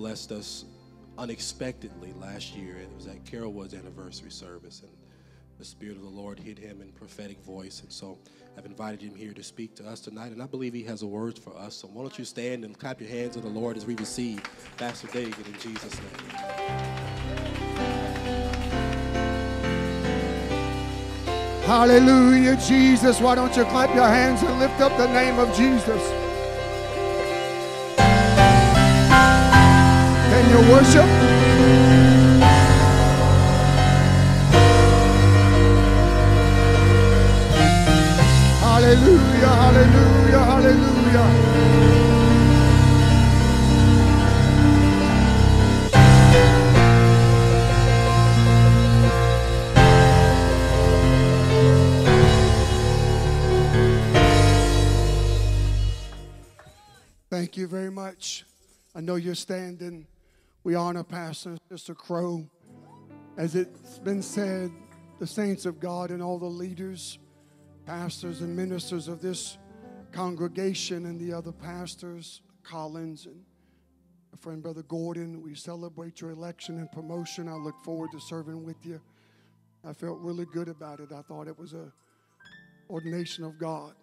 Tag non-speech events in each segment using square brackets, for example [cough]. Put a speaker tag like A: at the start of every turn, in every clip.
A: blessed us unexpectedly last year. It was at Carol Carolwood's anniversary service, and the Spirit of the Lord hit him in prophetic voice. And so I've invited him here to speak to us tonight, and I believe he has a word for us. So why don't you stand and clap your hands to the Lord as we receive Pastor David in Jesus' name.
B: Hallelujah, Jesus. Why don't you clap your hands and lift up the name of Jesus? Can you worship? Hallelujah, hallelujah, hallelujah. Thank you very much. I know you're standing. We honor Pastor Sister Crow. As it's been said, the saints of God and all the leaders, pastors and ministers of this congregation and the other pastors, Collins and my friend Brother Gordon, we celebrate your election and promotion. I look forward to serving with you. I felt really good about it. I thought it was a ordination of God.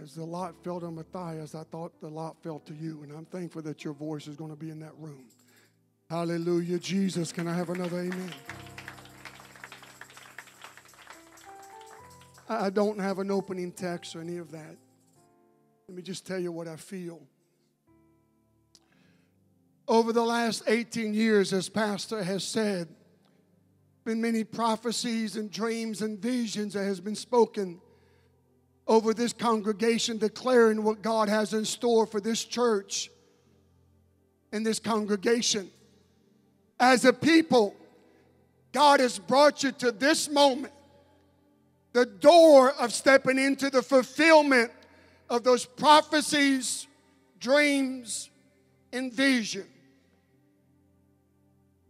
B: As the lot fell to Matthias, I thought the lot fell to you. And I'm thankful that your voice is going to be in that room. Hallelujah. Jesus, can I have another amen? I don't have an opening text or any of that. Let me just tell you what I feel. Over the last 18 years, as Pastor has said, been many prophecies and dreams and visions that has been spoken over this congregation declaring what God has in store for this church and this congregation. As a people, God has brought you to this moment, the door of stepping into the fulfillment of those prophecies, dreams, and vision.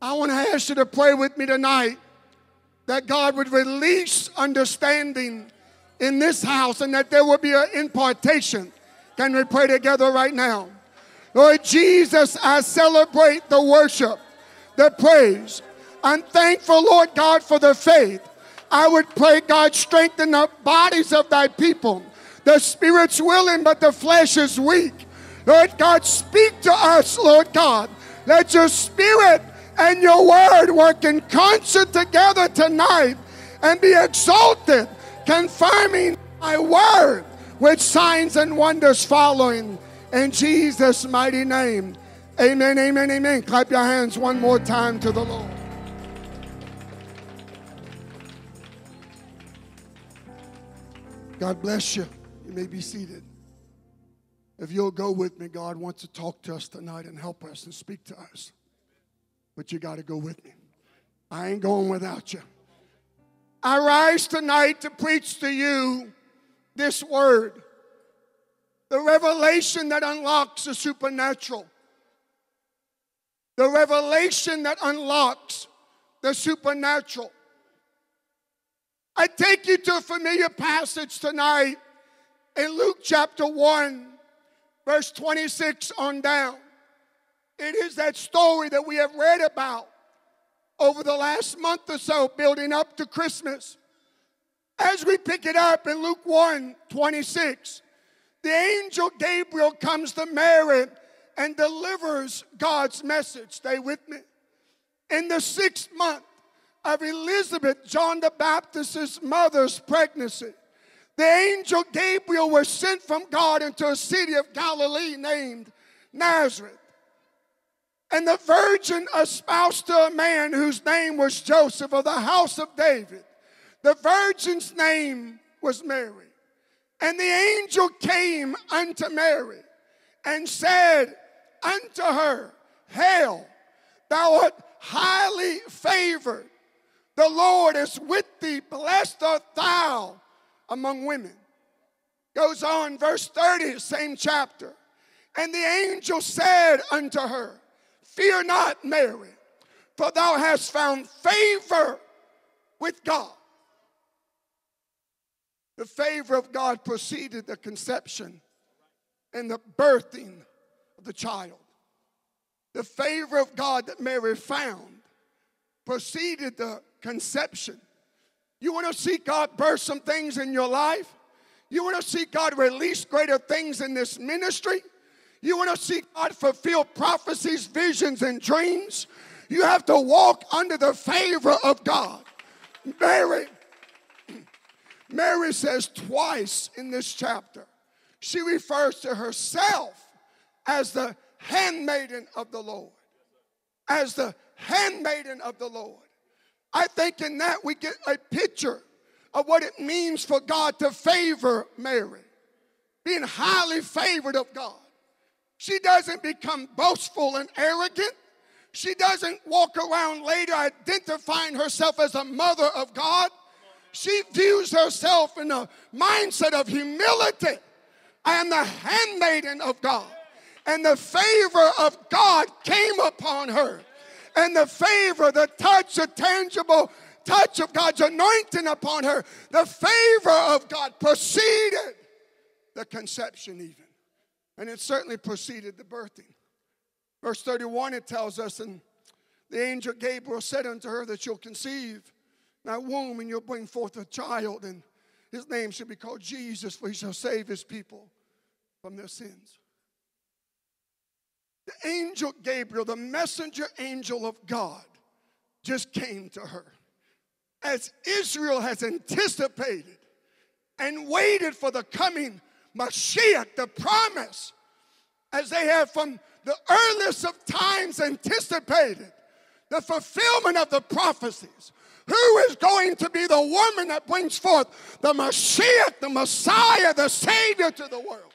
B: I want to ask you to pray with me tonight that God would release understanding in this house and that there will be an impartation. Can we pray together right now? Lord Jesus, I celebrate the worship, the praise. I'm thankful, Lord God, for the faith. I would pray, God, strengthen the bodies of thy people. The spirit's willing, but the flesh is weak. Lord God, speak to us, Lord God. Let your spirit and your word work in concert together tonight and be exalted confirming my word with signs and wonders following in Jesus' mighty name. Amen, amen, amen. Clap your hands one more time to the Lord. God bless you. You may be seated. If you'll go with me, God wants to talk to us tonight and help us and speak to us. But you got to go with me. I ain't going without you. I rise tonight to preach to you this word the revelation that unlocks the supernatural, the revelation that unlocks the supernatural. I take you to a familiar passage tonight in Luke chapter 1, verse 26 on down. It is that story that we have read about over the last month or so, building up to Christmas. As we pick it up in Luke 1 26, the angel Gabriel comes to Mary and delivers God's message. Stay with me. In the sixth month of Elizabeth, John the Baptist's mother's pregnancy, the angel Gabriel was sent from God into a city of Galilee named Nazareth. And the virgin espoused to a man whose name was Joseph of the house of David. The virgin's name was Mary. And the angel came unto Mary and said unto her, Hail, thou art highly favored. The Lord is with thee. Blessed art thou among women. Goes on, verse 30, same chapter. And the angel said unto her, Fear not, Mary, for thou hast found favor with God. The favor of God preceded the conception and the birthing the child. the favor of God that Mary found preceded the conception. You want to see God birth some things in your life? You want to see God release greater things in this ministry? You want to see God fulfill prophecies, visions, and dreams? You have to walk under the favor of God. Mary, Mary says twice in this chapter, she refers to herself as the handmaiden of the Lord. As the handmaiden of the Lord. I think in that we get a picture of what it means for God to favor Mary, being highly favored of God. She doesn't become boastful and arrogant. She doesn't walk around later identifying herself as a mother of God. She views herself in a mindset of humility. I am the handmaiden of God. And the favor of God came upon her. And the favor, the touch, the tangible touch of God's anointing upon her, the favor of God preceded the conception, even. And it certainly preceded the birthing. Verse 31, it tells us, and the angel Gabriel said unto her that you'll conceive that womb and you'll bring forth a child, and his name shall be called Jesus, for he shall save his people from their sins. The angel Gabriel, the messenger angel of God, just came to her. As Israel has anticipated and waited for the coming Mashiach, the promise, as they have from the earliest of times anticipated the fulfillment of the prophecies. Who is going to be the woman that brings forth the Mashiach, the Messiah, the Savior to the world?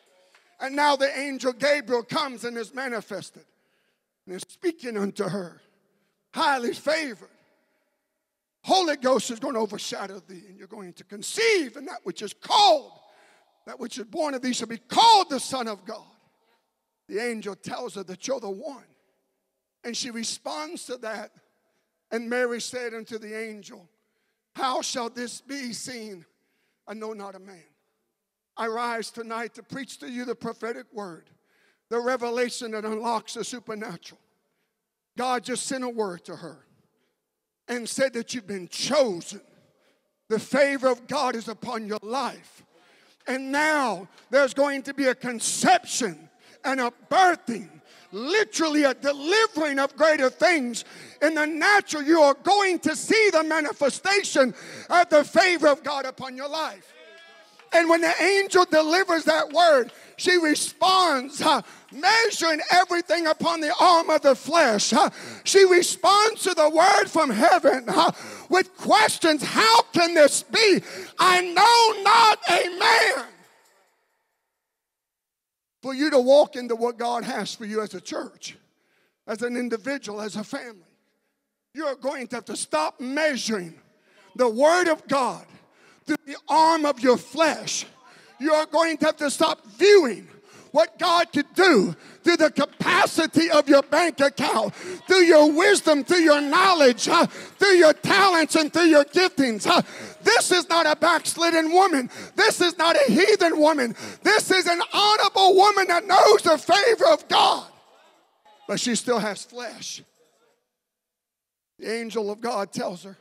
B: And now the angel Gabriel comes and is manifested and is speaking unto her, highly favored. Holy Ghost is going to overshadow thee, and you're going to conceive, and that which is called, that which is born of thee shall be called the Son of God. The angel tells her that you're the one. And she responds to that. And Mary said unto the angel, How shall this be seen? I know not a man. I rise tonight to preach to you the prophetic word, the revelation that unlocks the supernatural. God just sent a word to her and said that you've been chosen. The favor of God is upon your life. And now there's going to be a conception and a birthing literally a delivering of greater things. In the natural, you are going to see the manifestation of the favor of God upon your life. And when the angel delivers that word, she responds, uh, measuring everything upon the arm of the flesh. Uh, she responds to the word from heaven uh, with questions How can this be? I know not a man. For you to walk into what God has for you as a church, as an individual, as a family, you're going to have to stop measuring the word of God through the arm of your flesh. You are going to have to stop viewing what God could do through the capacity of your bank account, through your wisdom, through your knowledge, uh, through your talents, and through your giftings. Uh, this is not a backslidden woman. This is not a heathen woman. This is an honorable woman that knows the favor of God. But she still has flesh. The angel of God tells her,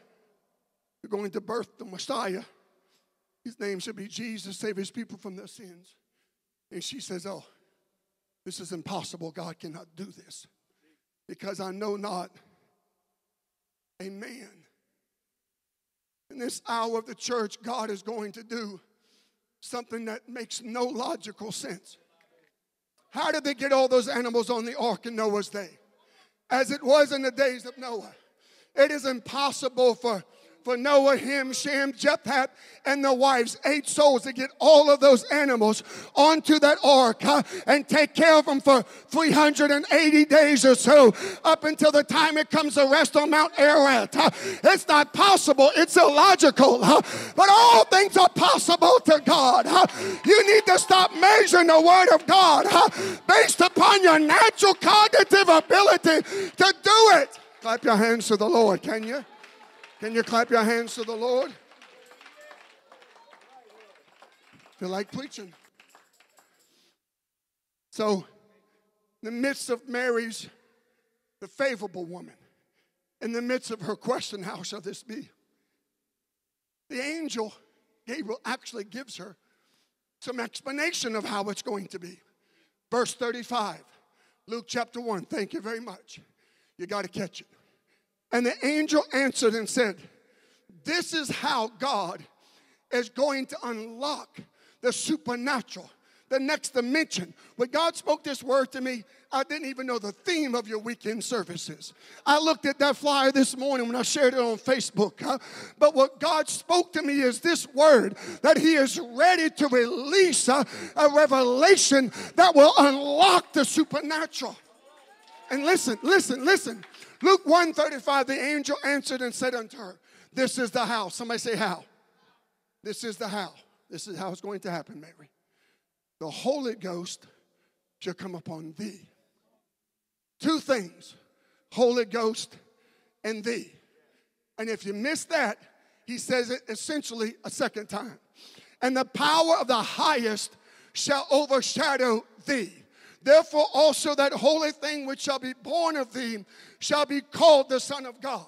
B: You're going to birth the Messiah. His name should be Jesus, save his people from their sins. And she says, Oh, this is impossible. God cannot do this because I know not a man. In this hour of the church, God is going to do something that makes no logical sense. How did they get all those animals on the ark in Noah's day? As it was in the days of Noah. It is impossible for for Noah, him, Shem, Japheth, and the wives, eight souls to get all of those animals onto that ark huh, and take care of them for 380 days or so up until the time it comes to rest on Mount Ararat. Huh. It's not possible, it's illogical, huh. but all things are possible to God. You need to stop measuring the Word of God based upon your natural cognitive ability to do it. Clap your hands to the Lord, can you? Can you clap your hands to the Lord? Feel like preaching. So, in the midst of Mary's the favorable woman, in the midst of her question, How shall this be? The angel, Gabriel, actually gives her some explanation of how it's going to be. Verse 35, Luke chapter 1. Thank you very much. You got to catch it. And the angel answered and said, This is how God is going to unlock the supernatural the next dimension. When God spoke this word to me, I didn't even know the theme of your weekend services. I looked at that flyer this morning when I shared it on Facebook. Huh? But what God spoke to me is this word that He is ready to release uh, a revelation that will unlock the supernatural. And listen, listen, listen. Luke 135, the angel answered and said unto her, This is the how. Somebody say how. This is the how. This is how it's going to happen, Mary the Holy Ghost shall come upon thee. Two things Holy Ghost and thee. And if you miss that, he says it essentially a second time. And the power of the highest shall overshadow thee. Therefore, also that holy thing which shall be born of thee shall be called the Son of God.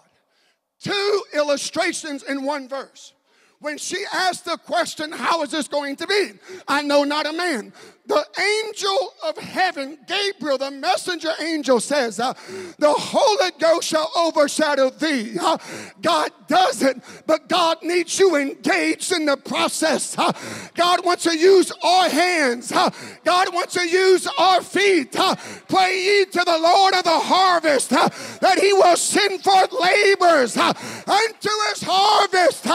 B: Two illustrations in one verse when she asked the question, How is this going to be? I know not a man. The angel of heaven, Gabriel, the messenger angel, says, uh, The Holy Ghost shall overshadow thee. Uh, God does it, but God needs you engaged in the process. Uh, God wants to use our hands, uh, God wants to use our feet. Uh, pray ye to the Lord of the harvest uh, that he will send forth laborers unto his harvest.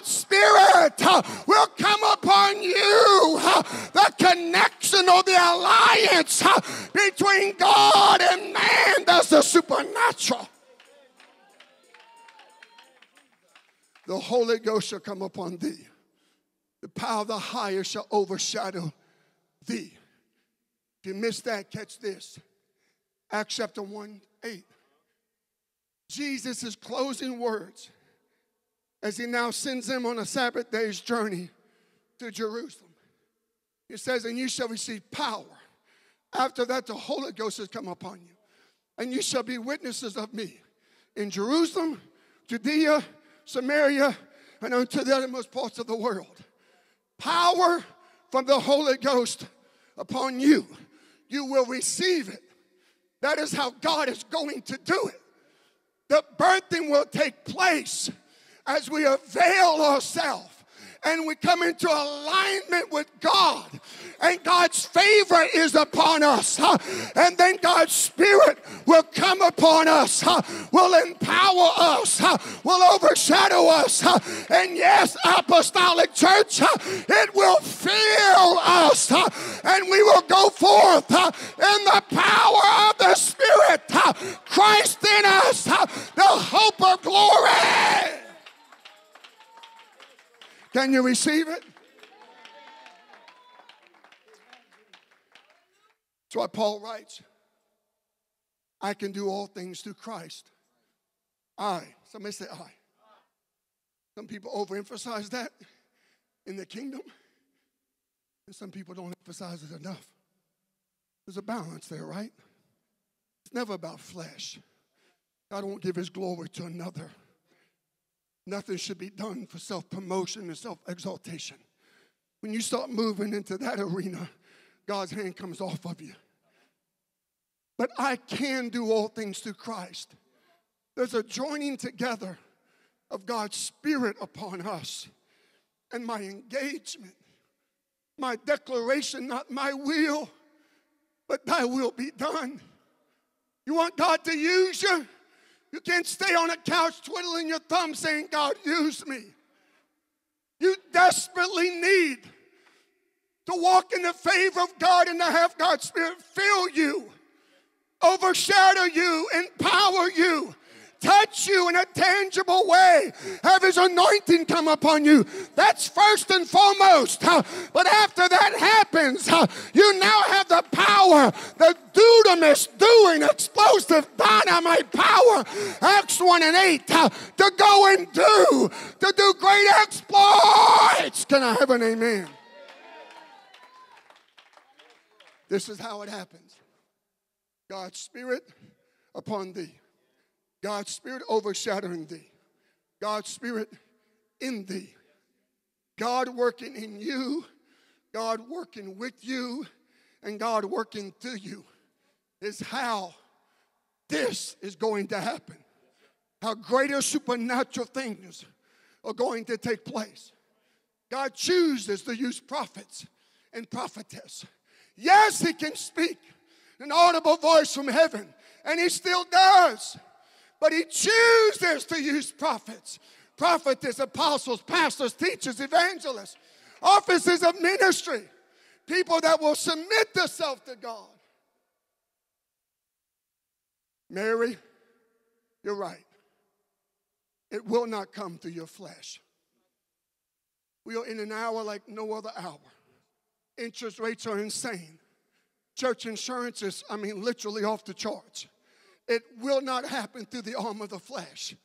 B: God's Spirit uh, will come upon you. Uh, the connection or the alliance uh, between God and man, that's the supernatural. The Holy Ghost shall come upon thee. The power of the higher shall overshadow thee. If you missed that, catch this. Acts chapter 1 8. Jesus' is closing words as he now sends them on a Sabbath day's journey to Jerusalem. He says, And you shall receive power. After that, the Holy Ghost has come upon you. And you shall be witnesses of me in Jerusalem, Judea, Samaria, and unto the uttermost parts of the world. Power from the Holy Ghost upon you. You will receive it. That is how God is going to do it. The birthing will take place as we avail ourselves and we come into alignment with God, and God's favor is upon us, huh? and then God's Spirit will come upon us, huh? will empower us, huh? will overshadow us, and yes, Apostolic Church, it will fill us, and we will go forth in the power of the Spirit, Christ in us, the hope of glory. Can you receive it? That's why Paul writes, I can do all things through Christ. I. Somebody say I. Some people overemphasize that in the kingdom, and some people don't emphasize it enough. There's a balance there, right? It's never about flesh. God won't give his glory to another. Nothing should be done for self promotion and self exaltation. When you start moving into that arena, God's hand comes off of you. But I can do all things through Christ. There's a joining together of God's Spirit upon us and my engagement, my declaration, not my will, but thy will be done. You want God to use you? You can't stay on a couch twiddling your thumb saying, God, use me. You desperately need to walk in the favor of God and to have God's Spirit fill you, overshadow you, empower you, touch you in a tangible way, have His anointing come upon you. That's first and foremost. But after that happens, you now have the power, the dunamis, doing explosive dynamite power. Acts 1 and 8 to go and do, to do great exploits. Can I have an amen? This is how it happens God's Spirit upon thee. God's Spirit overshadowing thee. God's Spirit in thee. God working in you, God working with you, and God working through you is how this is going to happen. How greater supernatural things are going to take place. God chooses to use prophets and prophetess. Yes, He can speak an audible voice from heaven, and He still does. But He chooses to use prophets, prophetess, apostles, pastors, teachers, evangelists, offices of ministry, people that will submit themselves to God. Mary, you're right. It will not come through your flesh. We are in an hour like no other hour. Interest rates are insane. Church insurance is, I mean, literally off the charts. It will not happen through the arm of the flesh.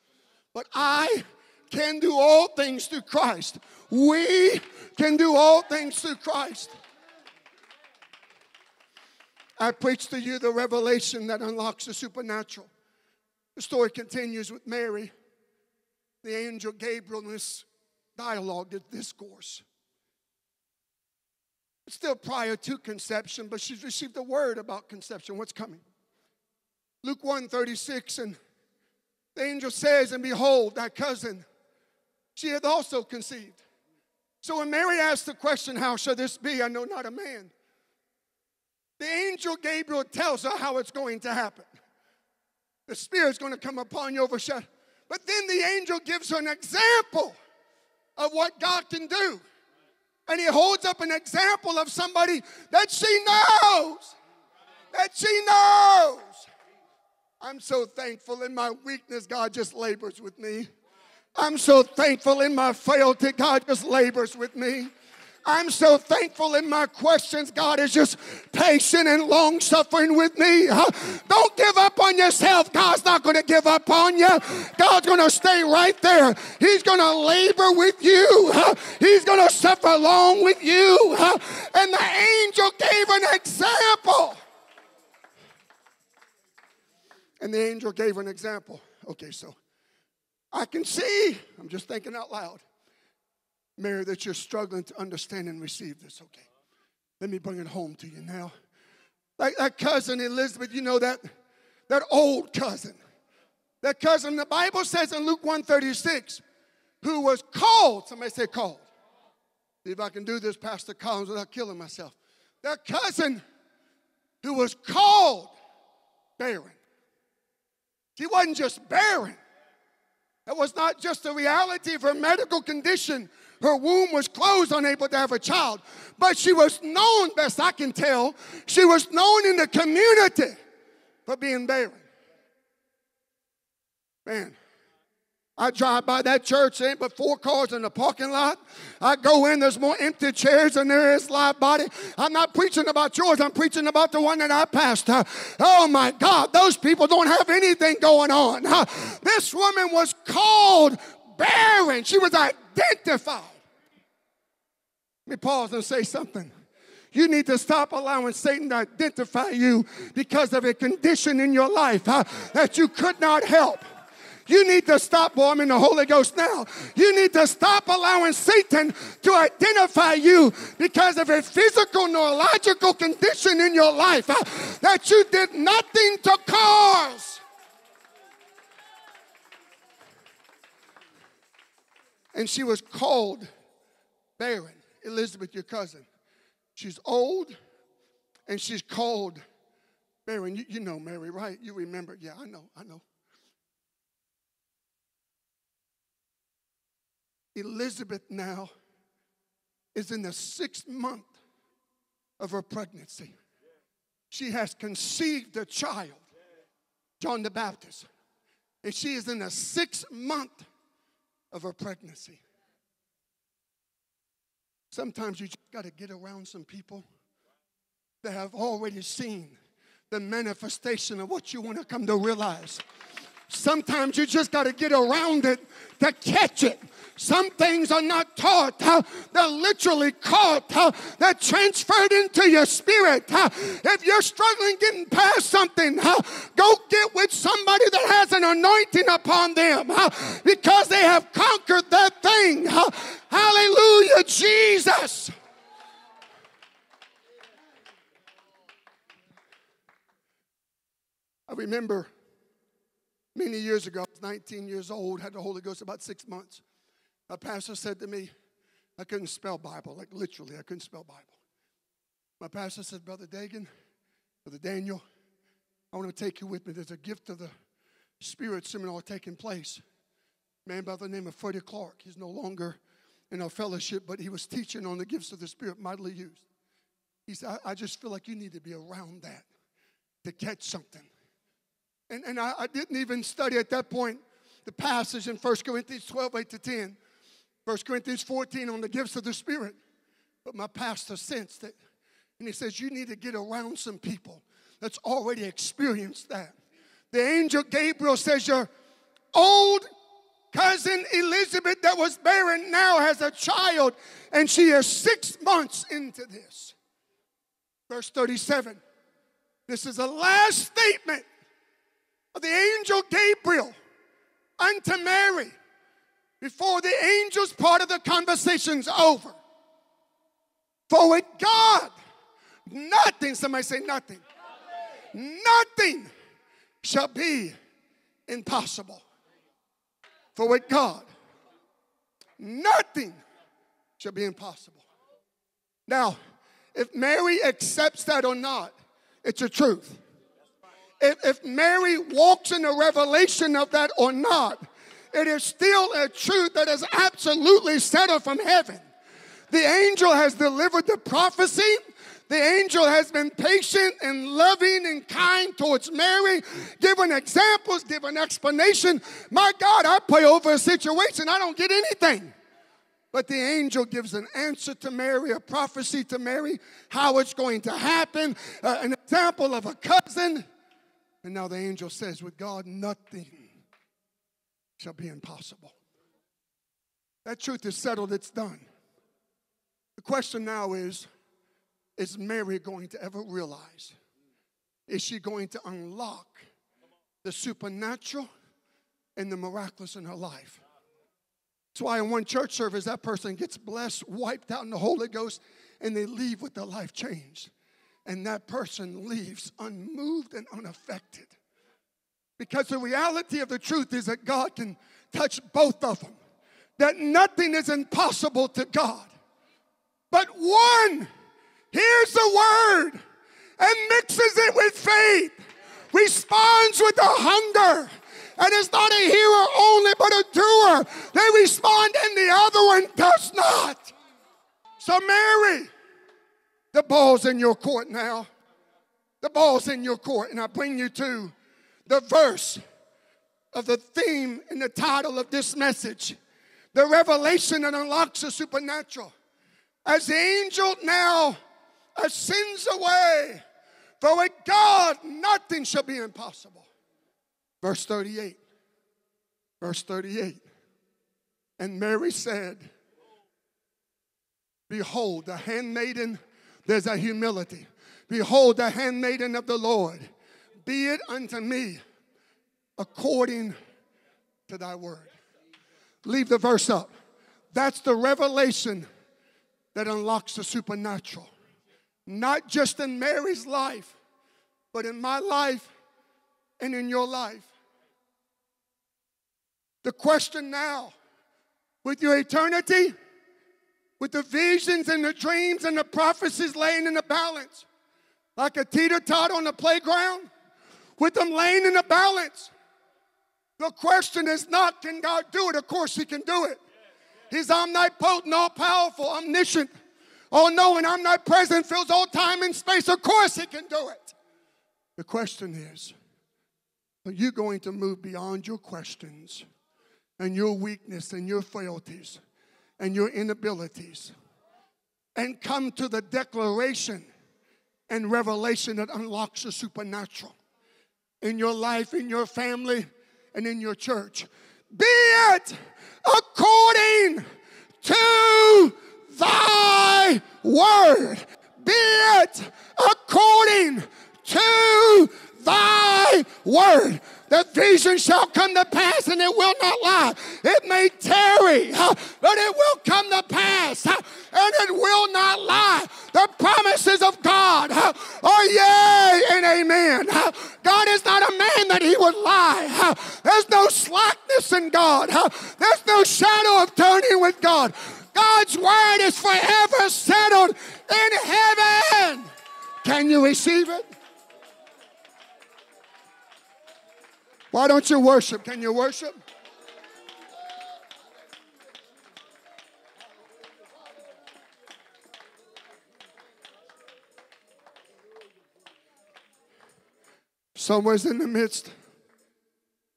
B: But I can do all things through Christ. We can do all things through Christ. I preach to you the revelation that unlocks the supernatural. The story continues with Mary, the angel Gabriel, in this dialogue, this discourse. It's still prior to conception, but she's received a word about conception, what's coming. Luke 1 36, and the angel says, And behold, that cousin, she hath also conceived. So when Mary asked the question, How shall this be? I know not a man. The angel Gabriel tells her how it's going to happen. The Spirit's going to come upon you, overshadow. But then the angel gives her an example of what God can do. And he holds up an example of somebody that she knows. That she knows. I'm so thankful in my weakness, God just labors with me. I'm so thankful in my frailty, God just labors with me. I'm so thankful in my questions. God is just patient and long suffering with me. [laughs] Don't give up on yourself. God's not going to give up on you. God's going to stay right there. He's going to labor with you. [laughs] He's going to suffer along with you. [laughs] And the angel gave an example. And the angel gave an example. Okay, so I can see, I'm just thinking out loud. Mary, that you're struggling to understand and receive this. Okay, let me bring it home to you now. Like that cousin Elizabeth, you know that that old cousin. That cousin, the Bible says in Luke 136, who was called, somebody say called. See if I can do this, Pastor Collins, without killing myself. That cousin who was called barren. She wasn't just barren. It was not just a reality of her medical condition her womb was closed, unable to have a child. But she was known, best I can tell, she was known in the community for being barren. Man, I drive by that church, ain't but four cars in the parking lot. I go in, there's more empty chairs than there is live body. I'm not preaching about yours, I'm preaching about the one that I pastor. Oh my God, those people don't have anything going on. This woman was called barren, she was identified. Let me pause and say something. You need to stop allowing Satan to identify you because of a condition in your life huh, that you could not help. You need to stop, boy, I'm in the Holy Ghost now. You need to stop allowing Satan to identify you because of a physical, neurological condition in your life huh, that you did nothing to cause. And she was called barren. Elizabeth, your cousin. She's old and she's called Mary. You, you know Mary, right? You remember. Yeah, I know, I know. Elizabeth now is in the sixth month of her pregnancy. She has conceived a child, John the Baptist, and she is in the sixth month of her pregnancy. Sometimes you just got to get around some people that have already seen the manifestation of what you want to come to realize. Sometimes you just got to get around it to catch it. Some things are not taught, they're literally caught, they're transferred into your spirit. If you're struggling getting past something, go get with somebody that has an anointing upon them because they have conquered that thing. Hallelujah, Jesus. I remember many years ago, I was 19 years old, had the Holy Ghost about six months. A pastor said to me, I couldn't spell Bible, like literally, I couldn't spell Bible. My pastor said, Brother Dagan, Brother Daniel, I want to take you with me. There's a gift of the Spirit seminar taking place. A man by the name of Freddie Clark. He's no longer in our fellowship, but he was teaching on the gifts of the Spirit, mightily used. He said, I, I just feel like you need to be around that to catch something. And, and I, I didn't even study at that point the passage in 1 Corinthians 12, 8 to 10. 1 Corinthians 14 on the gifts of the Spirit. But my pastor sensed it. And he says, You need to get around some people that's already experienced that. The angel Gabriel says, Your old cousin Elizabeth, that was barren, now has a child, and she is six months into this. Verse 37. This is the last statement of the angel Gabriel unto Mary before the angel's part of the conversation's over. For with God, nothing, somebody say nothing, nothing shall be impossible. For with God, nothing shall be impossible. Now, if Mary accepts that or not, it's a truth. If, if Mary walks in the revelation of that or not, it is still a truth that is absolutely settled from heaven. The angel has delivered the prophecy. The angel has been patient and loving and kind towards Mary, giving examples, giving explanation. My God, I pray over a situation, I don't get anything. But the angel gives an answer to Mary, a prophecy to Mary, how it's going to happen, uh, an example of a cousin. And now the angel says, with God, nothing shall be impossible. That truth is settled, it's done. The question now is Is Mary going to ever realize? Is she going to unlock the supernatural and the miraculous in her life? That's why in one church service, that person gets blessed, wiped out in the Holy Ghost, and they leave with their life changed. And that person leaves unmoved and unaffected. Because the reality of the truth is that God can touch both of them, that nothing is impossible to God. But one hears the word and mixes it with faith, responds with a hunger, and is not a hearer only, but a doer. They respond, and the other one does not. So, Mary, the ball's in your court now. The ball's in your court, and I bring you to the verse of the theme and the title of this message the revelation that unlocks the supernatural. As the angel now ascends away, for with God nothing shall be impossible. Verse 38. Verse 38. And Mary said, Behold, the handmaiden, there's a humility. Behold, the handmaiden of the Lord be it unto me according to thy word. Leave the verse up. That's the revelation that unlocks the supernatural. Not just in Mary's life, but in my life and in your life. The question now, with your eternity, with the visions and the dreams and the prophecies laying in the balance, like a teeter tot on the playground, with them laying in the balance. The question is not, can God do it? Of course, He can do it. He's omnipotent, all powerful, omniscient, all knowing, omnipresent, fills all time and space. Of course, He can do it. The question is, are you going to move beyond your questions and your weakness and your frailties and your inabilities and come to the declaration and revelation that unlocks the supernatural? In your life, in your family, and in your church. Be it according to thy word. Be it according to thy word. The vision shall come to pass and it will not lie. It may tarry, but it will come to pass and it will not lie. The promises of God are yea and amen. God is not a man that he would lie. There's no slackness in God, there's no shadow of turning with God. God's word is forever settled in heaven. Can you receive it? Why don't you worship? Can you worship? Somewhere's in the midst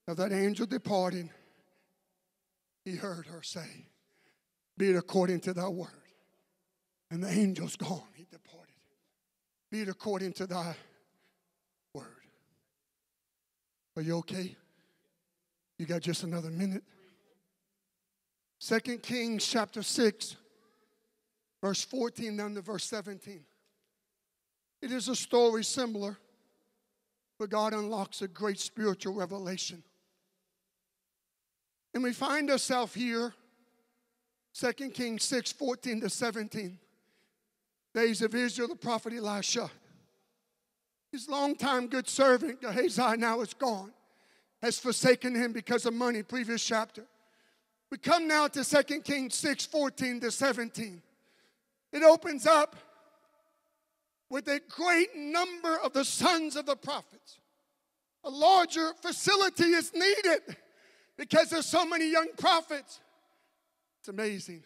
B: of that angel departing, he heard her say, Be it according to thy word. And the angel's gone, he departed. Be it according to thy word. Are you okay? You got just another minute. Second Kings chapter 6, verse 14 down to verse 17. It is a story similar, but God unlocks a great spiritual revelation. And we find ourselves here, 2 Kings 6, 14 to 17. Days of Israel, the prophet Elisha. His longtime good servant, Gehazi, now is gone, has forsaken him because of money, previous chapter. We come now to 2 Kings 6 14 to 17. It opens up with a great number of the sons of the prophets. A larger facility is needed because there's so many young prophets. It's amazing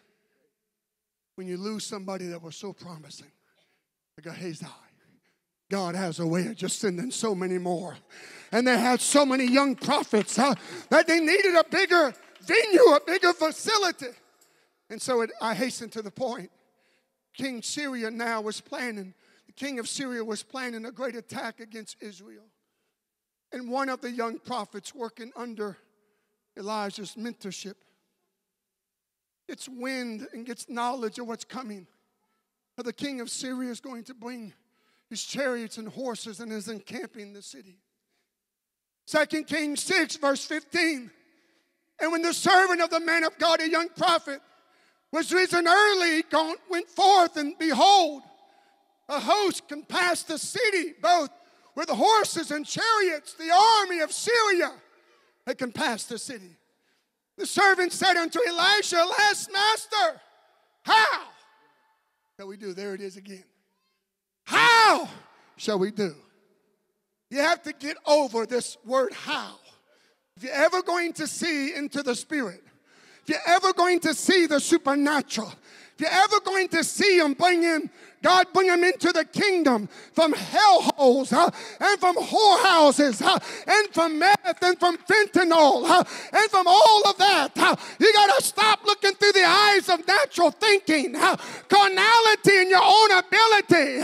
B: when you lose somebody that was so promising. Like Gehazi. God has a way of just sending so many more. And they had so many young prophets huh, that they needed a bigger venue, a bigger facility. And so it, I hasten to the point. King Syria now was planning, the king of Syria was planning a great attack against Israel. And one of the young prophets working under Elijah's mentorship gets wind and gets knowledge of what's coming. the king of Syria is going to bring his chariots and horses and is encamping the city. Second Kings 6, verse 15. And when the servant of the man of God, a young prophet, was risen early, went forth, and behold, a host compassed the city, both with horses and chariots. The army of Syria had compassed the city. The servant said unto Elisha, Last master, how shall we do? There it is again. How shall we do? You have to get over this word how. If you're ever going to see into the spirit, if you're ever going to see the supernatural, if you're ever going to see him bring in, God bring him into the kingdom from hellholes huh, and from whorehouses huh, and from meth and from fentanyl huh, and from all of that. You got to stop looking through the eyes of natural thinking, carnality and your own ability.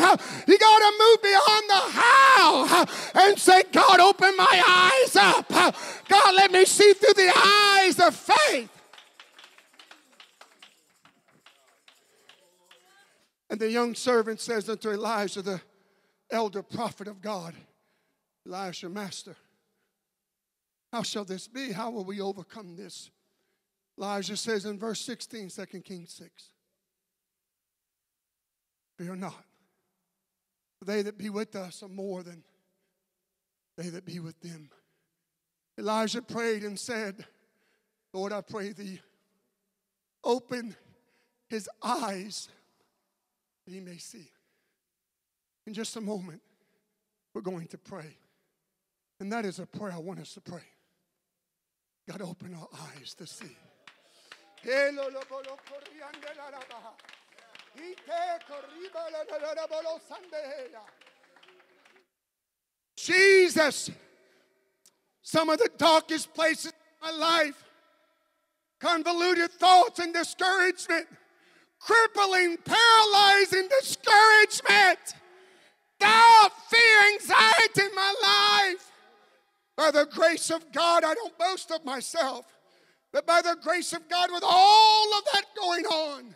B: You got to move beyond the how and say, God, open my eyes up. God, let me see through the eyes of faith. And the young servant says unto Elijah, the elder prophet of God, Elijah, Master, how shall this be? How will we overcome this? Elijah says in verse 16, 2 Kings 6, Fear not. They that be with us are more than they that be with them. Elijah prayed and said, Lord, I pray thee, open his eyes that he may see. In just a moment, we're going to pray. And that is a prayer I want us to pray. God, open our eyes to see. Jesus, some of the darkest places in my life, convoluted thoughts and discouragement crippling, paralyzing discouragement, doubt, fear, anxiety in my life. By the grace of God, I don't boast of myself, but by the grace of God, with all of that going on,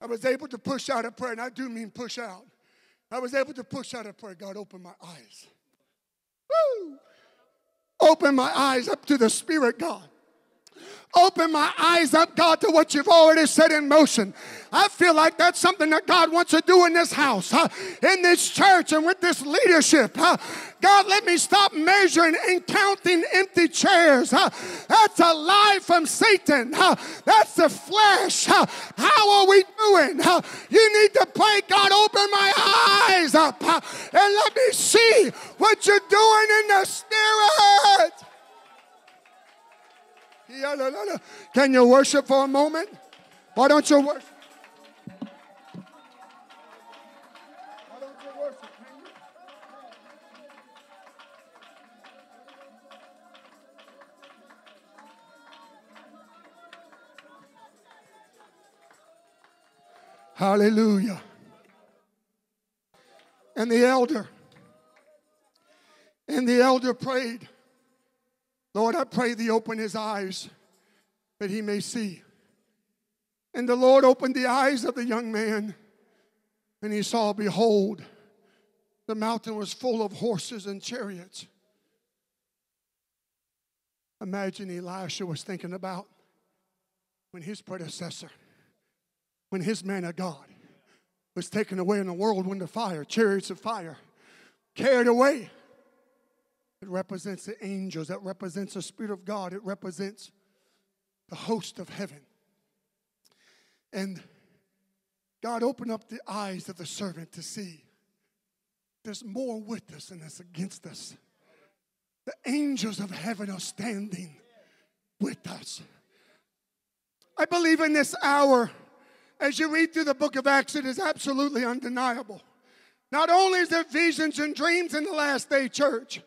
B: I was able to push out a prayer, and I do mean push out. I was able to push out a prayer. God, open my eyes. Woo! Open my eyes up to the Spirit, God. Open my eyes up, God, to what you've already set in motion. I feel like that's something that God wants to do in this house, in this church, and with this leadership. God, let me stop measuring and counting empty chairs. That's a lie from Satan. That's the flesh. How are we doing? You need to pray, God, open my eyes up and let me see what you're doing in the spirit. Can you worship for a moment? Why don't you worship? Hallelujah. And the elder, and the elder prayed. Lord, I pray thee open his eyes that he may see. And the Lord opened the eyes of the young man, and he saw, behold, the mountain was full of horses and chariots. Imagine Elisha was thinking about when his predecessor, when his man of God was taken away in the whirlwind of fire, chariots of fire, carried away. It represents the angels. That represents the Spirit of God. It represents the host of heaven. And God opened up the eyes of the servant to see there's more with us than that's against us. The angels of heaven are standing with us. I believe in this hour, as you read through the book of Acts, it is absolutely undeniable. Not only is there visions and dreams in the last day church,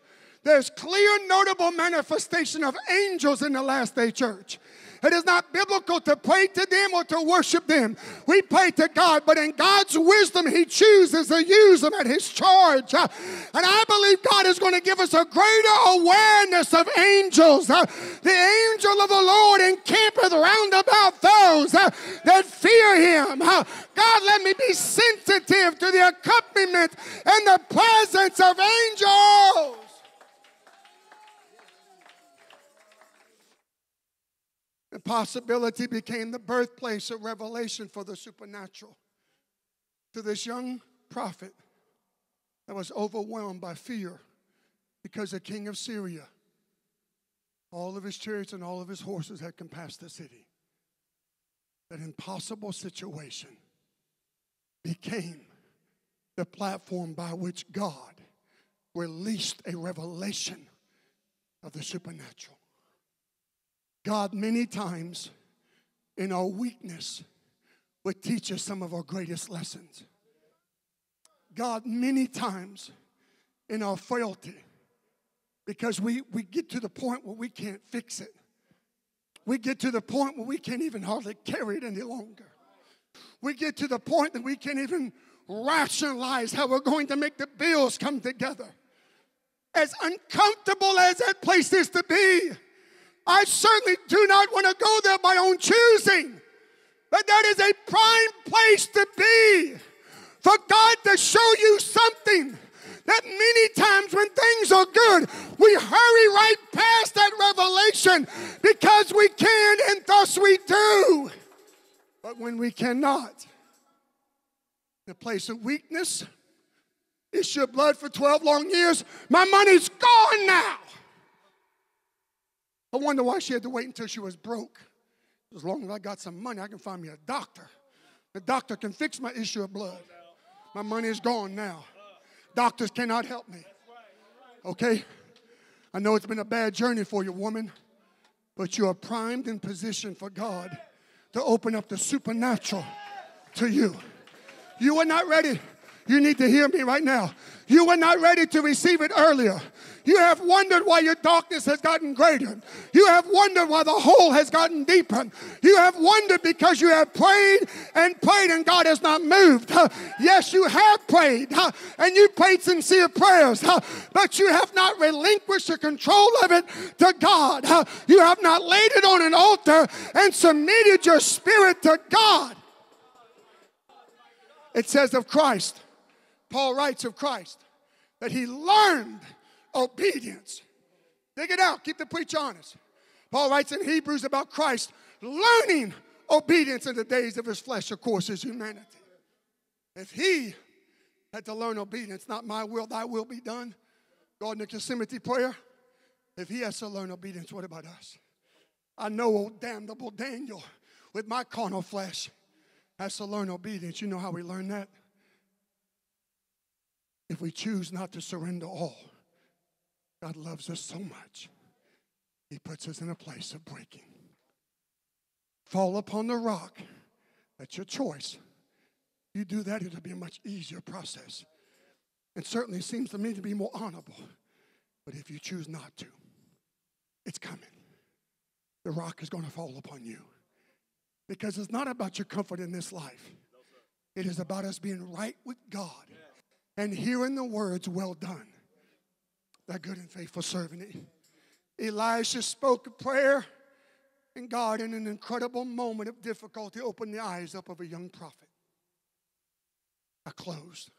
B: there's clear, notable manifestation of angels in the last day church. It is not biblical to pray to them or to worship them. We pray to God, but in God's wisdom, He chooses to use them at His charge. And I believe God is going to give us a greater awareness of angels. Uh, the angel of the Lord encampeth round about those uh, that fear Him. Uh, God, let me be sensitive to the accompaniment and the presence of angels. Impossibility became the birthplace of revelation for the supernatural. To this young prophet that was overwhelmed by fear because the king of Syria, all of his chariots and all of his horses had compassed the city. That impossible situation became the platform by which God released a revelation of the supernatural. God, many times in our weakness, would teach us some of our greatest lessons. God, many times in our frailty, because we, we get to the point where we can't fix it. We get to the point where we can't even hardly carry it any longer. We get to the point that we can't even rationalize how we're going to make the bills come together. As uncomfortable as that place is to be, I certainly do not want to go there by own choosing. But that is a prime place to be for God to show you something that many times when things are good, we hurry right past that revelation because we can and thus we do. But when we cannot, the place of weakness, issue of blood for 12 long years, my money's gone now. I wonder why she had to wait until she was broke. As long as I got some money, I can find me a doctor. The doctor can fix my issue of blood. My money is gone now. Doctors cannot help me. Okay? I know it's been a bad journey for you, woman, but you are primed in position for God to open up the supernatural to you. You are not ready. You need to hear me right now. You were not ready to receive it earlier. You have wondered why your darkness has gotten greater. You have wondered why the hole has gotten deeper. You have wondered because you have prayed and prayed and God has not moved. Yes, you have prayed and you prayed sincere prayers, but you have not relinquished the control of it to God. You have not laid it on an altar and submitted your spirit to God. It says of Christ, Paul writes of Christ, that he learned obedience. Dig it out. Keep the preacher honest. Paul writes in Hebrews about Christ learning obedience in the days of his flesh, of course, his humanity. If he had to learn obedience, not my will, thy will be done, God in the Gethsemane prayer, if he has to learn obedience, what about us? I know old damnable Daniel with my carnal flesh has to learn obedience. You know how we learn that? If we choose not to surrender all God loves us so much, He puts us in a place of breaking. Fall upon the rock. That's your choice. You do that, it'll be a much easier process. It certainly seems to me to be more honorable. But if you choose not to, it's coming. The rock is going to fall upon you. Because it's not about your comfort in this life, it is about us being right with God and hearing the words, Well done that good and faithful servant. Elisha spoke a prayer, and God, in an incredible moment of difficulty, opened the eyes up of a young prophet. I closed.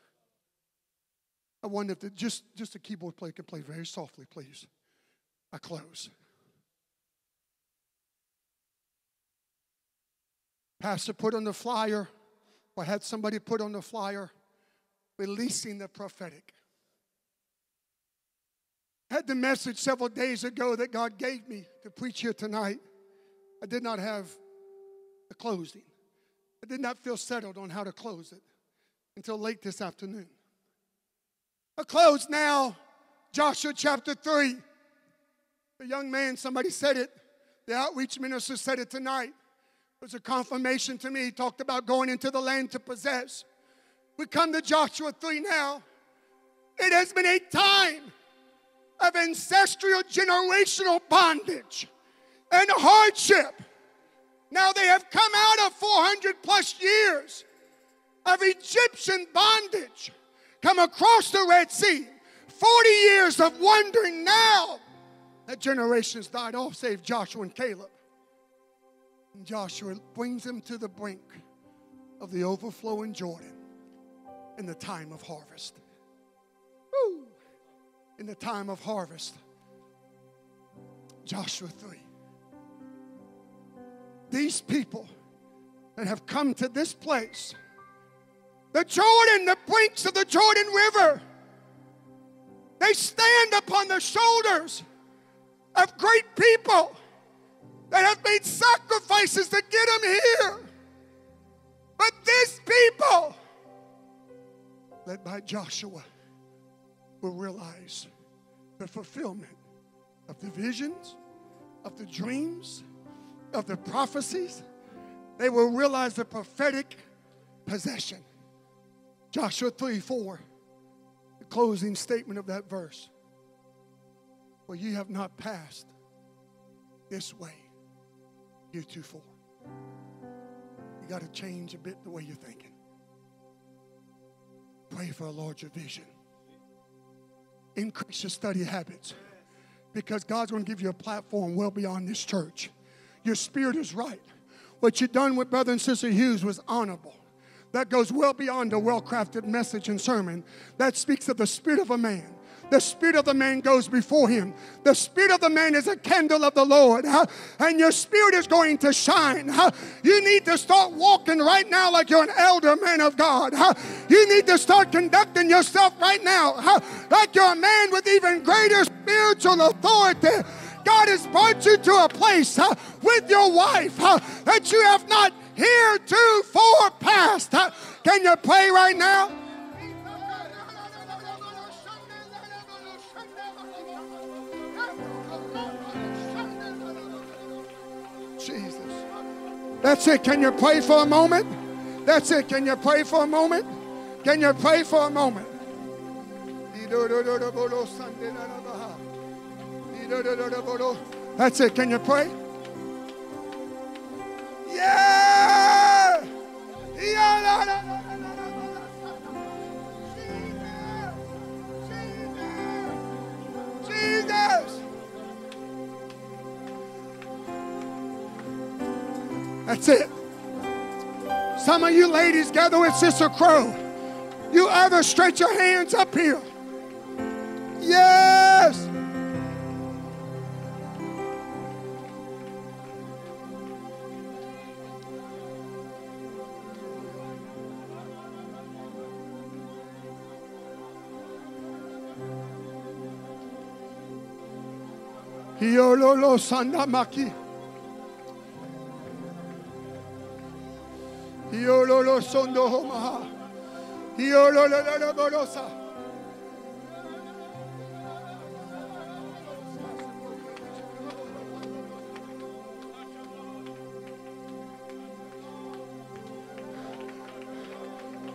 B: I wonder if the, just, just a keyboard player can play very softly, please. I close. Pastor put on the flyer, or had somebody put on the flyer, releasing the prophetic had the message several days ago that God gave me to preach here tonight. I did not have a closing. I did not feel settled on how to close it until late this afternoon. I close now, Joshua chapter 3. The young man, somebody said it, the outreach minister said it tonight. It was a confirmation to me. He talked about going into the land to possess. We come to Joshua 3 now. It has been a time of ancestral generational bondage and hardship. Now they have come out of 400 plus years of Egyptian bondage, come across the Red Sea, 40 years of wandering now. That generation's died off, save Joshua and Caleb. And Joshua brings them to the brink of the overflowing Jordan in the time of harvest in the time of harvest. Joshua 3. These people that have come to this place, the Jordan, the brinks of the Jordan River, they stand upon the shoulders of great people that have made sacrifices to get them here. But these people, led by Joshua, will realize the fulfillment of the visions, of the dreams, of the prophecies. They will realize the prophetic possession. Joshua 3 4, the closing statement of that verse. For you have not passed this way heretofore. You got to change a bit the way you're thinking. Pray for a larger vision increase your study habits because God's going to give you a platform well beyond this church. Your spirit is right. What you done with Brother and Sister Hughes was honorable. That goes well beyond a well crafted message and sermon. That speaks of the spirit of a man the spirit of the man goes before him. The spirit of the man is a candle of the Lord, and your spirit is going to shine. You need to start walking right now like you're an elder man of God. You need to start conducting yourself right now like you're a man with even greater spiritual authority. God has brought you to a place with your wife that you have not heretofore passed. Can you pray right now? That's it. Can you pray for a moment? That's it. Can you pray for a moment? Can you pray for a moment? That's it. Can you pray? Yeah! That's it. Some of you ladies gather with Sister Crow. You others stretch your hands up here. Yes! Hiololo sandamaki. Sondo homaha. Hiololo oh, bolosa.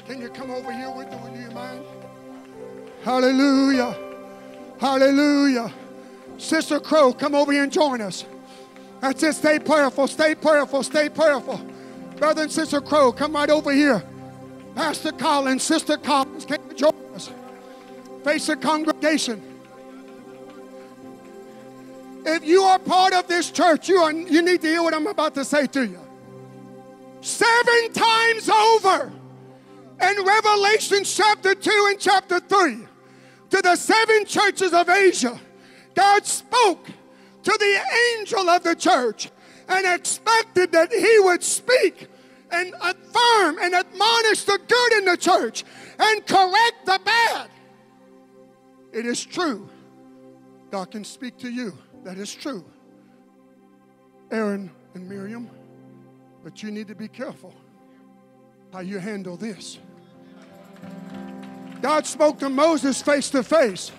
B: Can you come over here with me? Do you mind? Hallelujah. Hallelujah. Sister Crow, come over here and join us. That's it. Stay prayerful. Stay prayerful. Stay prayerful. Brother and Sister Crow, come right over here. Pastor Collins, Sister Collins, can you join us? Face the congregation. If you are part of this church, you, are, you need to hear what I'm about to say to you. Seven times over in Revelation chapter 2 and chapter 3 to the seven churches of Asia God spoke to the angel of the church and expected that he would speak and affirm and admonish the good in the church and correct the bad. It is true. God can speak to you. That is true. Aaron and Miriam, but you need to be careful how you handle this. God spoke to Moses face to face.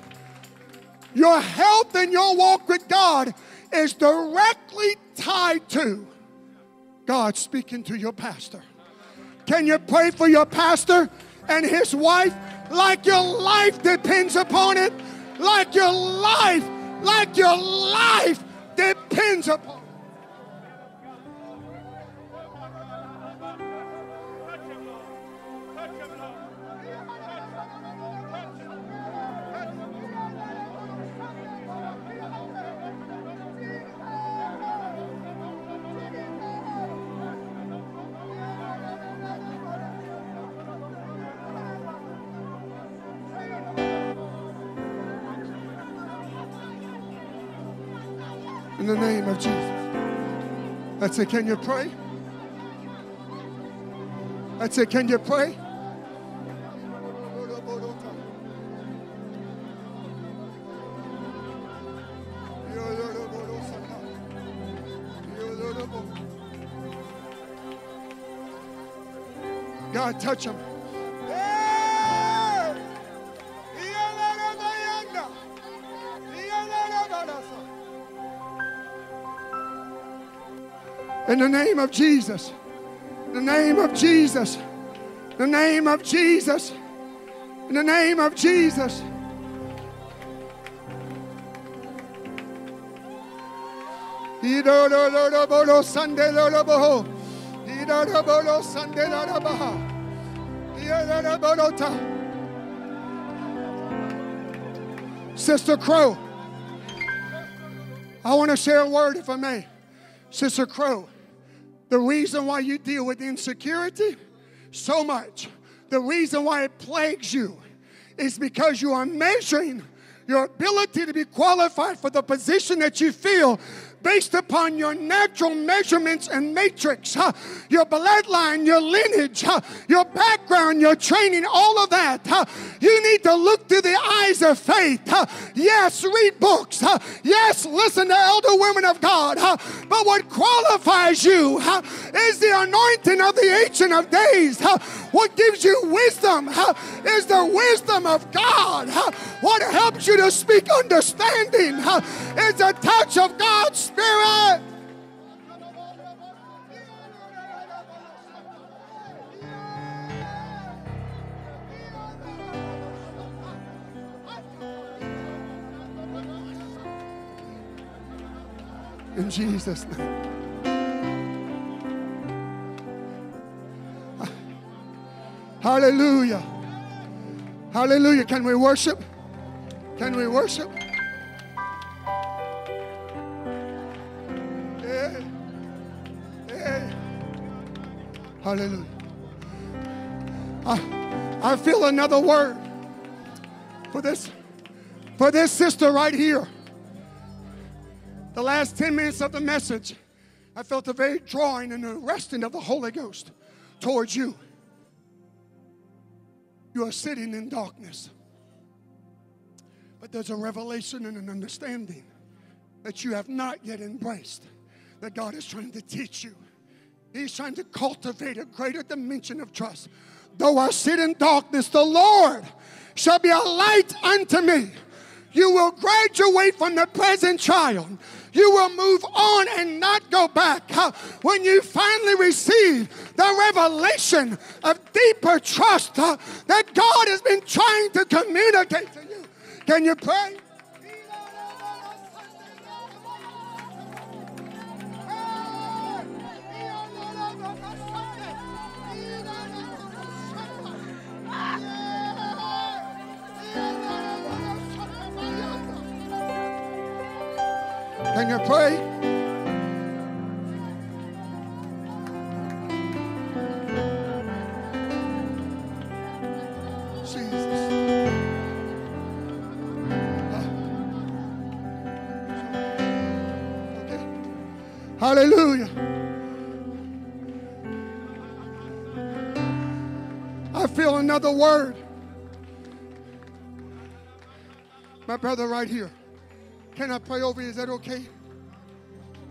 B: Your health and your walk with God is directly tied to God speaking to your pastor. Can you pray for your pastor and his wife like your life depends upon it? Like your life, like your life depends upon it. Jesus. said. Can you pray? I said, Can you pray? God, touch him. In the name of Jesus. The name of Jesus. The name of Jesus. In the name of Jesus. Sister Crow, I want to share a word if I may. Sister Crow, the reason why you deal with insecurity so much, the reason why it plagues you is because you are measuring your ability to be qualified for the position that you feel based upon your natural measurements and matrix, huh? your bloodline, your lineage, huh? your background, your training, all of that. Huh? You need to look through the eyes of faith. Yes, read books. Yes, listen to elder women of God. But what qualifies you is the anointing of the Ancient of Days. What gives you wisdom is the wisdom of God. What helps you to speak understanding is the touch of God's Spirit. In Jesus' name. Hallelujah. Hallelujah. Can we worship? Can we worship? Hallelujah. I, I feel another word for this for this sister right here. The last 10 minutes of the message, I felt a very drawing and arresting of the Holy Ghost towards you. You are sitting in darkness. But there's a revelation and an understanding that you have not yet embraced, that God is trying to teach you. He's trying to cultivate a greater dimension of trust. Though I sit in darkness, the Lord shall be a light unto me. You will graduate from the present trial. You will move on and not go back. When you finally receive the revelation of deeper trust that God has been trying to communicate to you, can you pray? Can you pray? Jesus. Ah. Hallelujah. I feel another word. My brother right here. Can I pray over you? Is that okay?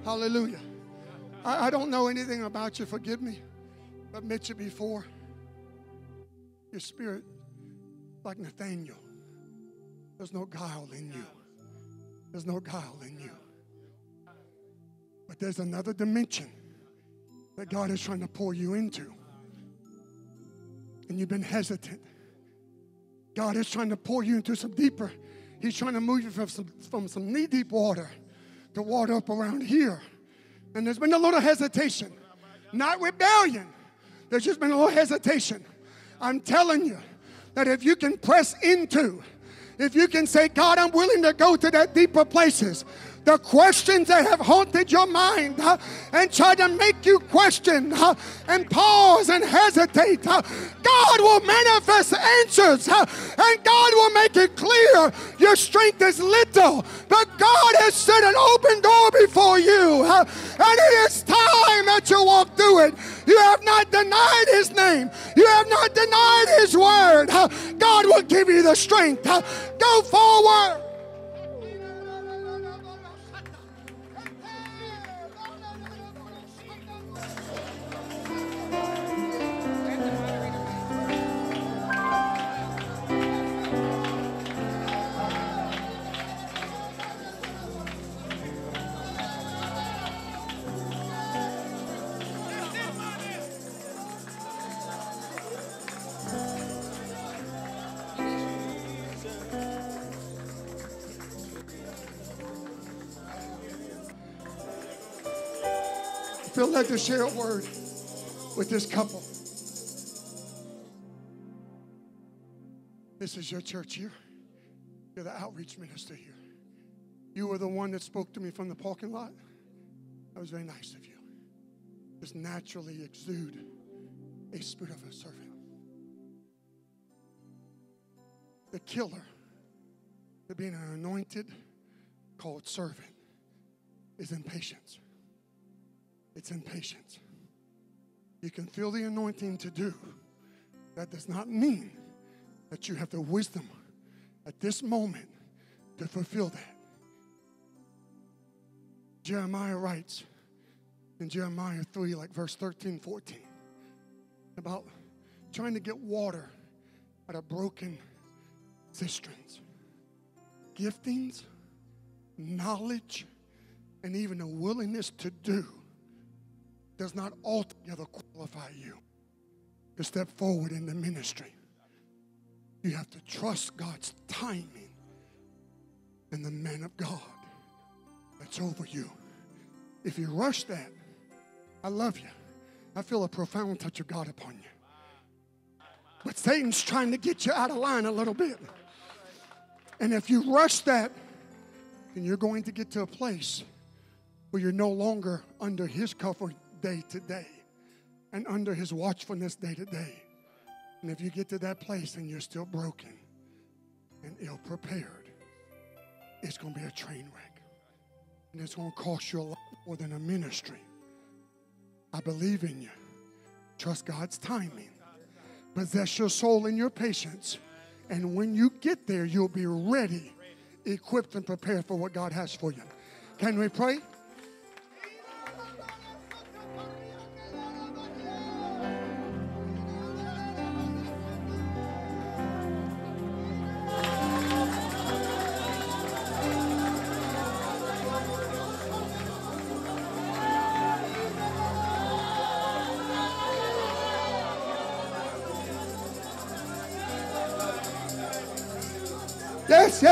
B: Hallelujah. I, I don't know anything about you. Forgive me. I've met you before. Your spirit, like Nathaniel, there's no guile in you. There's no guile in you. But there's another dimension that God is trying to pour you into. And you've been hesitant. God is trying to pour you into some deeper. He's trying to move you from some, from some knee deep water to water up around here. And there's been a little hesitation, not rebellion. There's just been a little hesitation. I'm telling you that if you can press into, if you can say, God, I'm willing to go to that deeper places, the questions that have haunted your mind uh, and try to make you question uh, and pause and hesitate. Uh, God will manifest answers and God will make it clear your strength is little, but God has set an open door before you. and it is time that you walk through it. You have not denied His name, you have not denied His word. God will give you the strength. go forward. Led to share a word with this couple. This is your church here. You're the outreach minister here. You were the one that spoke to me from the parking lot. That was very nice of you. Just naturally exude a spirit of a servant. The killer to being an anointed, called servant, is impatience. It's impatience. You can feel the anointing to do. That does not mean that you have the wisdom at this moment to fulfill that. Jeremiah writes in Jeremiah 3, like verse 13, 14, about trying to get water out of broken cisterns. Giftings, knowledge, and even a willingness to do does not altogether qualify you to step forward in the ministry. You have to trust God's timing and the man of God that's over you If you rush that, I love you. I feel a profound touch of God upon you. But Satan's trying to get you out of line a little bit. And if you rush that, then you're going to get to a place where you're no longer under his cover day to day and under his watchfulness day to day. And if you get to that place and you're still broken and ill prepared, it's going to be a train wreck. And it's going to cost you a lot more than a ministry. I believe in you. Trust God's timing. Possess your soul in your patience. And when you get there, you'll be ready, equipped, and prepared for what God has for you. Can we pray?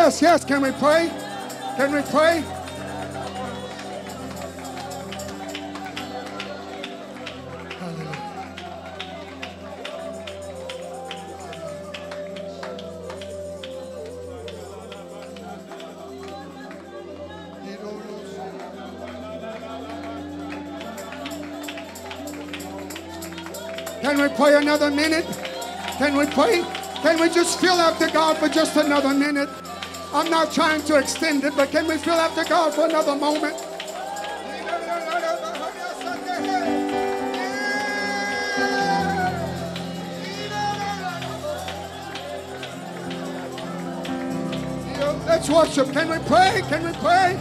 B: Yes, yes. Can we pray? Can we pray? Can we pray another minute? Can we pray? Can we just feel after God for just another minute? I'm not trying to extend it, but can we feel after God for another moment? Let's worship. Can we pray? Can we pray?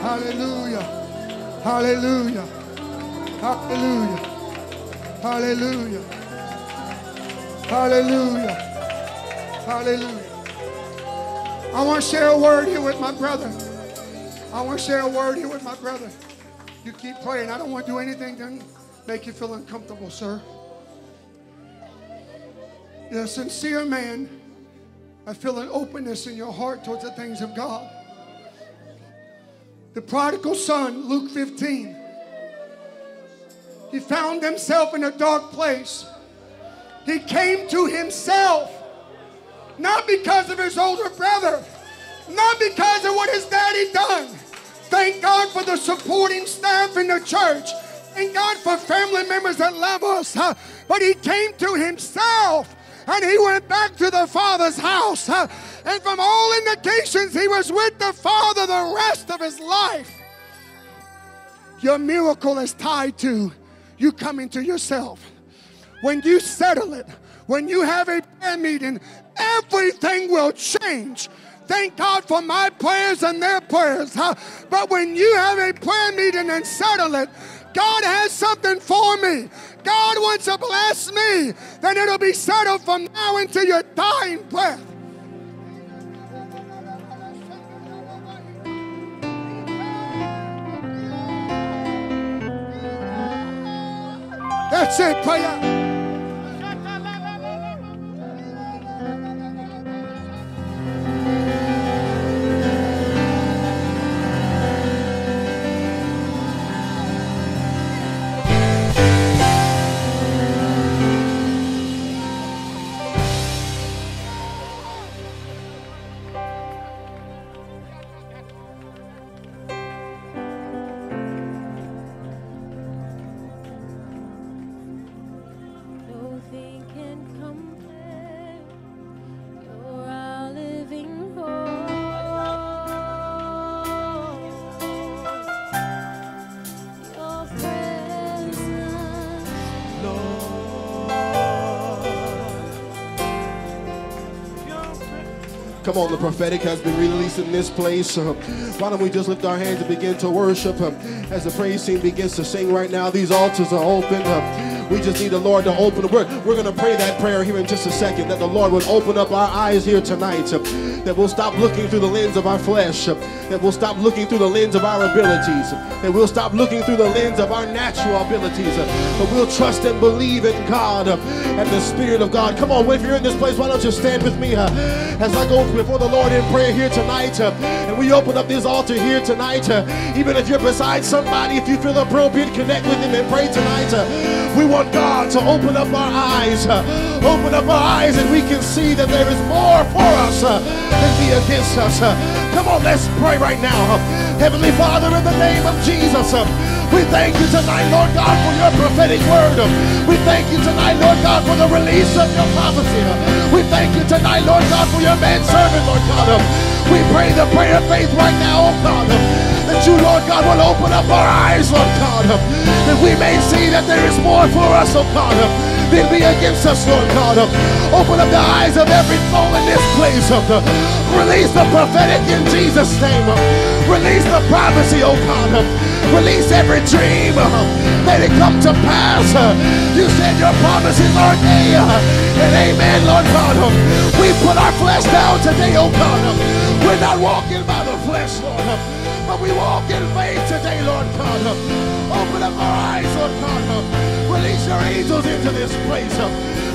B: Hallelujah. Hallelujah. Hallelujah. Hallelujah. Hallelujah. Hallelujah. I want to share a word here with my brother. I want to share a word here with my brother. You keep praying. I don't want to do anything to make you feel uncomfortable, sir. You're a sincere man. I feel an openness in your heart towards the things of God. The prodigal son, Luke 15, he found himself in a dark place. He came to himself, not because of his older brother, not because of what his daddy done. Thank God for the supporting staff in the church. Thank God for family members that love us. huh? But he came to himself and he went back to the Father's house. huh? And from all indications, he was with the Father the rest of his life. Your miracle is tied to you coming to yourself. When you settle it, when you have a prayer meeting, everything will change. Thank God for my prayers and their prayers. But when you have a prayer meeting and settle it, God has something for me. God wants to bless me. Then it'll be settled from now until your dying breath. That's it, prayer.
C: Nothing
A: Come on, the prophetic has been released in this place. Uh, why don't we just lift our hands and begin to worship uh, as the praise team begins to sing right now? These altars are open. Uh, We just need the Lord to open. the word. we're going to pray that prayer here in just a second that the Lord would open up our eyes here tonight. uh, That we'll stop looking through the lens of our flesh. That we'll stop looking through the lens of our abilities. That we'll stop looking through the lens of our natural abilities. But we'll trust and believe in God and the Spirit of God. Come on, if you're in this place, why don't you stand with me uh, as I go before the Lord in prayer here tonight. uh, And we open up this altar here tonight. uh, Even if you're beside somebody, if you feel appropriate, connect with him and pray tonight. We want God to open up our eyes. Open up our eyes and we can see that there is more for us than be against us. Come on, let's pray right now. Heavenly Father, in the name of Jesus, we thank you tonight, Lord God, for your prophetic word. We thank you tonight, Lord God, for the release of your prophecy. We thank you tonight, Lord God, for your man servant, Lord God. We pray the prayer of faith right now, oh God, that you, Lord God, will open up our eyes, Lord God, that we may see that there is more for us, oh God. Than be against us, Lord God. Open up the eyes of every soul in this place. Release the prophetic in Jesus' name. Release the prophecy, oh God. Release every dream. Let it come to pass. You said your promises are yea and amen, Lord God. We put our flesh down today, oh God. We're not walking by the flesh, Lord. But we walk in faith today, Lord God. Open up our eyes, Lord God. Release your angels into this place.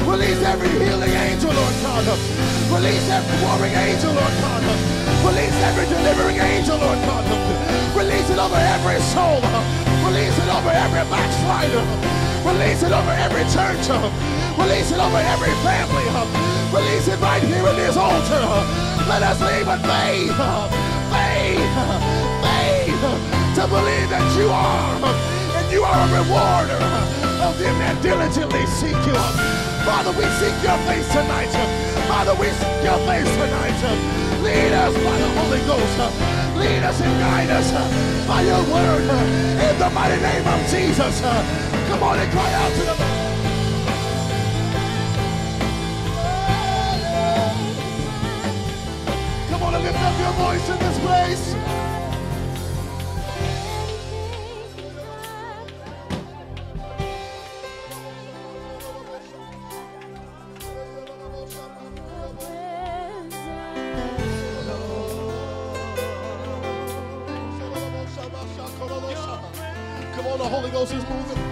A: Release every healing angel, Lord God. Release every warring angel, Lord God. Release every delivering angel, Lord God. Release it over every soul. Release it over every backslider. Release it over every church. Release it over every family. Release it right here in this altar. Let us leave with faith. Faith. Faith. To believe that you are. And you are a rewarder of them that diligently seek you. Father, we seek your face tonight. Father, we seek your face tonight. Lead us by the Holy Ghost. Lead us and guide us by your word. In the mighty name of Jesus. Come on and cry out to the Lord. Come on and lift up your voice in this place. Ghost is moving.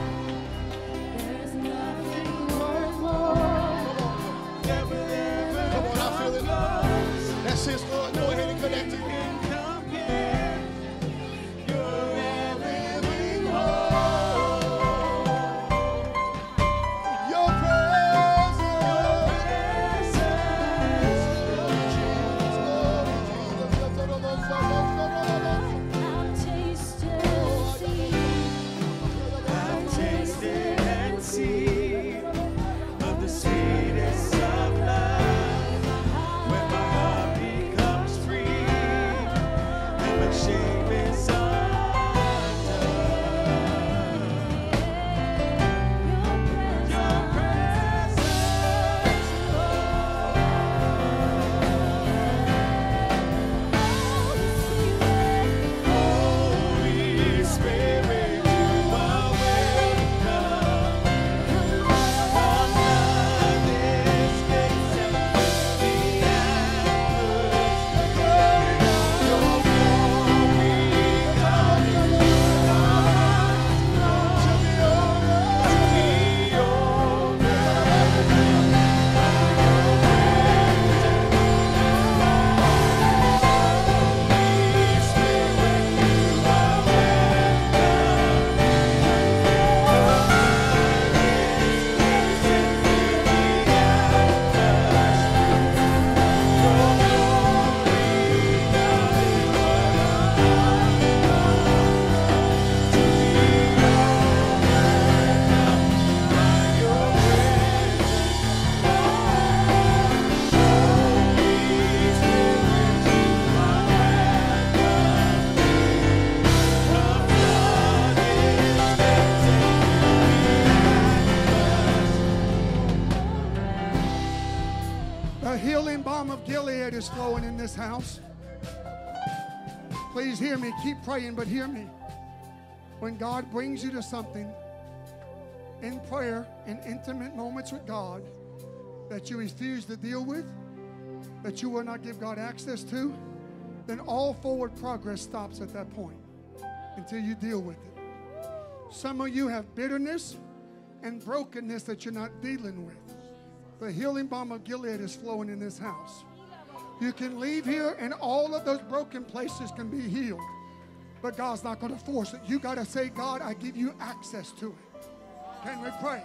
B: Gilead is flowing in this house. Please hear me. Keep praying, but hear me. When God brings you to something, in prayer in intimate moments with God that you refuse to deal with, that you will not give God access to, then all forward progress stops at that point until you deal with it. Some of you have bitterness and brokenness that you're not dealing with. The healing balm of Gilead is flowing in this house. You can leave here and all of those broken places can be healed. But God's not going to force it. You got to say, God, I give you access to it. Can we pray?